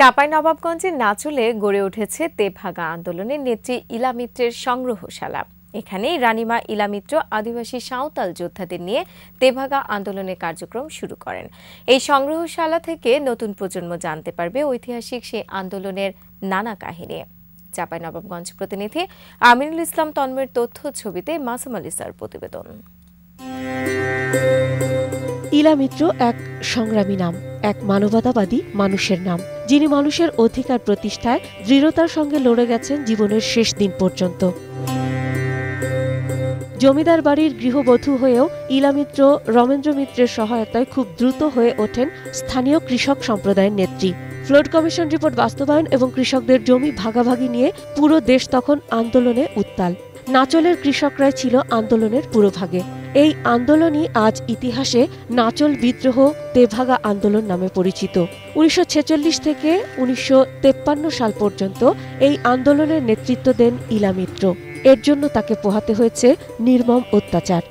চাঁপাইনবাবগঞ্জের নাচলে গড়ে উঠেছে তেভাগা আন্দোলনের নেত্রী ইলামিত্রের সংগ্রহশালা। এখানে রানিমা ইলামিত্র আদিবাসী সাঁওতাল যোদ্ধাদের নিয়ে তেভাগা আন্দোলনের কার্যক্রম শুরু করেন। এই সংগ্রহশালা থেকে নতুন প্রজন্ম জানতে পারবে ঐতিহাসিক সেই আন্দোলনের নানা কাহিনী। চাঁপাইনবাবগঞ্জ প্রতিনিধি আমিনুল ইসলাম তন্ময়ের তথ্য ছবিতে মাসুম আলিসার প্রতিবেদন। ইলা মিত্র এক সংগ্রামী নাম। এক মানবতাবাদী মানুষের নাম, যিনি মানুষের অধিকার প্রতিষ্ঠায় দৃঢ়তার সঙ্গে লড়ে গেছেন জীবনের শেষ দিন পর্যন্ত। জমিদার বাড়ির গৃহবধূ হয়েও ইলা মিত্র রমেন্দ্র মিত্রের সহায়তায় খুব দ্রুত হয়ে ওঠেন স্থানীয় কৃষক সম্প্রদায়ের নেত্রী। ফ্লোড কমিশন রিপোর্ট বাস্তবায়ন এবং কৃষকদের জমি ভাগাভাগি নিয়ে পুরো দেশ তখন আন্দোলনে উত্তাল। নাচলের কৃষকরাই ছিল আন্দোলনের পুরোভাগে। এই আন্দোলনই আজ ইতিহাসে নাচল বিদ্রোহ তেভাগা আন্দোলন নামে পরিচিত। উনিশশো থেকে উনিশশো সাল পর্যন্ত এই আন্দোলনের নেতৃত্ব দেন ইলা মিত্র। এর জন্য তাকে পোহাতে হয়েছে নির্মম অত্যাচার।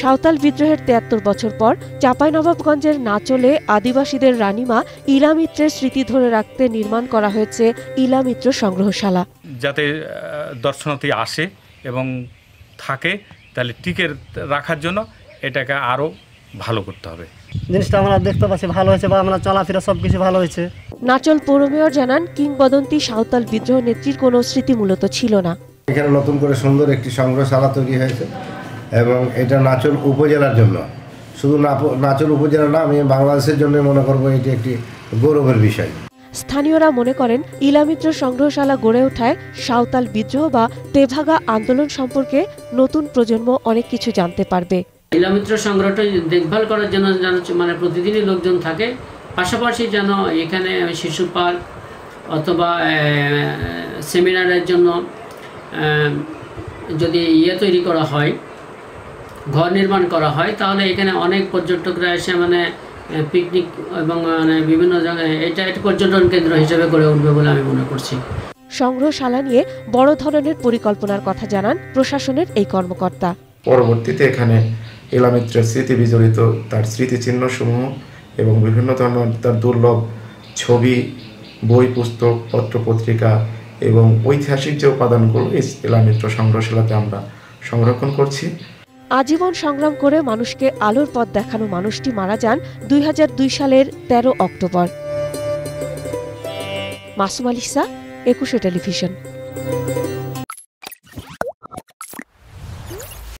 সাঁওতাল বিদ্রোহের তেয়াত্তর বছর পর চাঁপাইনবাবগঞ্জের নাচলে আদিবাসীদের রানিমা ইলা মিত্রের স্মৃতি ধরে রাখতে নির্মাণ করা হয়েছে ইলা মিত্র সংগ্রহশালা। যাতে দর্শনার্থী আসে এবং থাকে তাহলে টিকে রাখার জন্য এটাকে আরও ভালো করতে হবে। জিনিসটা আমরা দেখতে পাচ্ছি ভালো হয়েছে বা আমরা চলাফেরা সব কিছু ভালো হয়েছে। নাচল পৌর মেয়র জানান কিংবদন্তি সাঁওতাল বিদ্রোহ নেত্রীর কোনো স্মৃতি মূলত ছিল না। এখানে নতুন করে সুন্দর একটি সংগ্রহশালা তৈরি হয়েছে এবং এটা নাচল উপজেলার জন্য। শুধু নাচল উপজেলা না আমি বাংলাদেশের জন্য মনে করব এটি একটি গৌরবের বিষয়। স্থানীয়রা মনে করেন ইলামিত্র সংগ্রহশালা গড়ে ওঠায় সাঁওতাল বিদ্রোহ বা তেভাগা আন্দোলন সম্পর্কে নতুন প্রজন্ম অনেক কিছু জানতে পারবে। ইলামিত্র সংগ্রহটা দেখভাল করার জন্য যেন মানে প্রতিদিনই লোকজন থাকে, পাশাপাশি যেন এখানে শিশু পার্ক অথবা সেমিনারের জন্য যদি ইয়ে তৈরি করা হয়, ঘর নির্মাণ করা হয়, তাহলে এখানে অনেক পর্যটকরা এসে মানে পিকনিক এবং মানে বিভিন্ন জায়গায় এটা একটা পর্যটন কেন্দ্র হিসেবে গড়ে উঠবে বলে আমি মনে করছি। সংগ্রহশালা নিয়ে বড় ধরনের পরিকল্পনার কথা জানান প্রশাসনের এই কর্মকর্তা। পরবর্তীতে এখানে এলামিত্রের স্মৃতি বিজড়িত তার স্মৃতিচিহ্নসমূহ এবং বিভিন্ন ধরনের তার দুর্লভ ছবি বই পুস্তক পত্র পত্রিকা এবং ঐতিহাসিক যে উপাদানগুলো এই এলামিত্র সংগ্রহশালাতে আমরা সংরক্ষণ করছি। আজীবন সংগ্রাম করে মানুষকে আলোর পথ দেখানো মানুষটি মারা যান দুই হাজার দুই সালের ১৩ অক্টোবর। মাসুম আলিসা একুশে টেলিভিশন।